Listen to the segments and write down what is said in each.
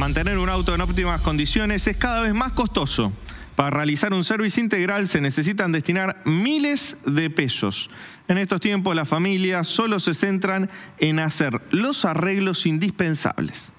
Mantener un auto en óptimas condiciones es cada vez más costoso. Para realizar un service integral se necesitan destinar miles de pesos. En estos tiempos las familias solo se centran en hacer los arreglos indispensables.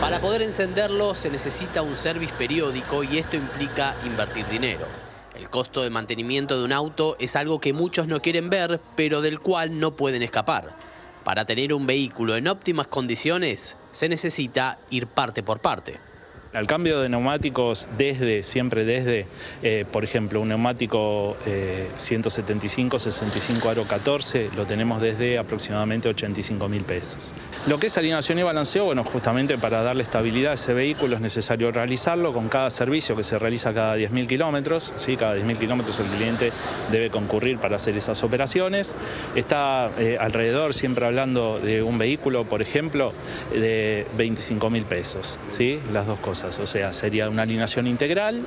Para poder encenderlo se necesita un service periódico y esto implica invertir dinero. El costo de mantenimiento de un auto es algo que muchos no quieren ver, pero del cual no pueden escapar. Para tener un vehículo en óptimas condiciones, se necesita ir parte por parte. Al cambio de neumáticos desde, siempre desde, eh, por ejemplo, un neumático 175-65 eh, aro 14, lo tenemos desde aproximadamente 85 mil pesos. Lo que es alineación y balanceo, bueno, justamente para darle estabilidad a ese vehículo es necesario realizarlo con cada servicio que se realiza cada 10.000 kilómetros, ¿sí? cada 10.000 kilómetros el cliente debe concurrir para hacer esas operaciones. Está eh, alrededor, siempre hablando de un vehículo, por ejemplo, de 25 mil pesos, ¿sí? las dos cosas. O sea, sería una alineación integral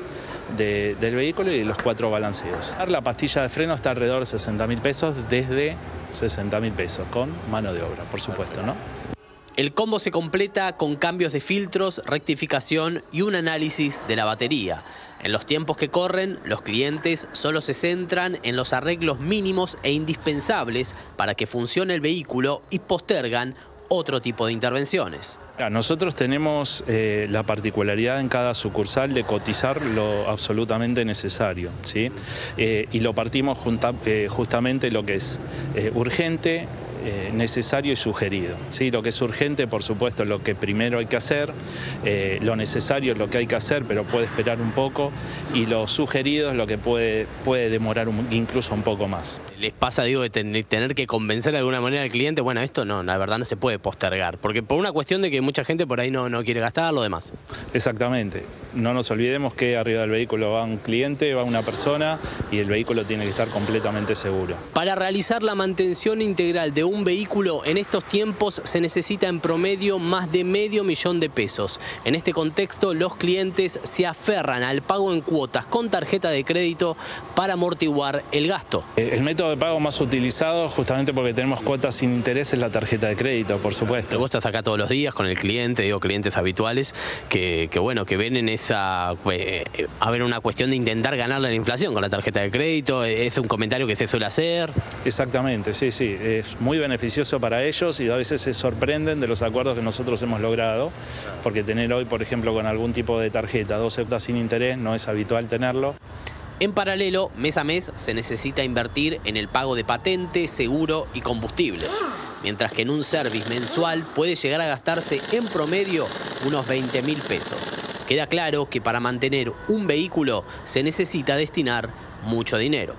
del vehículo y los cuatro balanceos. La pastilla de freno está alrededor de 60 mil pesos desde 60 mil pesos, con mano de obra, por supuesto, ¿no? El combo se completa con cambios de filtros, rectificación y un análisis de la batería. En los tiempos que corren, los clientes solo se centran en los arreglos mínimos e indispensables para que funcione el vehículo y postergan otro tipo de intervenciones. Nosotros tenemos eh, la particularidad en cada sucursal de cotizar lo absolutamente necesario, ¿sí? Eh, y lo partimos eh, justamente lo que es urgente, eh, necesario y sugerido. ¿sí? Lo que es urgente, por supuesto, es lo que primero hay que hacer, eh, lo necesario es lo que hay que hacer, pero puede esperar un poco, y lo sugerido es lo que puede, puede demorar incluso un poco más. ¿Les pasa, digo, de tener que convencer de alguna manera al cliente? Bueno, esto no, la verdad no se puede postergar, porque por una cuestión de que mucha gente por ahí no, no quiere gastar lo demás. Exactamente. No nos olvidemos que arriba del vehículo va un cliente, va una persona, y el vehículo tiene que estar completamente seguro. Para realizar la mantención integral de un un vehículo en estos tiempos se necesita en promedio más de medio millón de pesos. En este contexto, los clientes se aferran al pago en cuotas con tarjeta de crédito para amortiguar el gasto. El método de pago más utilizado, justamente porque tenemos cuotas sin interés, es la tarjeta de crédito, por supuesto. Vos estás acá todos los días con el cliente, digo clientes habituales, que, bueno, que ven en esa, eh, a ver, una cuestión de intentar ganarle la inflación con la tarjeta de crédito, es un comentario que se suele hacer. Exactamente, sí, sí, es muy beneficioso para ellos y a veces se sorprenden de los acuerdos que nosotros hemos logrado, porque tener hoy, por ejemplo, con algún tipo de tarjeta, dos euros sin interés, no es habitual tenerlo. En paralelo, mes a mes se necesita invertir en el pago de patente, seguro y combustible, mientras que en un service mensual puede llegar a gastarse en promedio unos 20 mil pesos. Queda claro que para mantener un vehículo se necesita destinar mucho dinero.